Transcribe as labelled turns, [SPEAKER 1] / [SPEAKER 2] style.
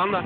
[SPEAKER 1] Soğanla.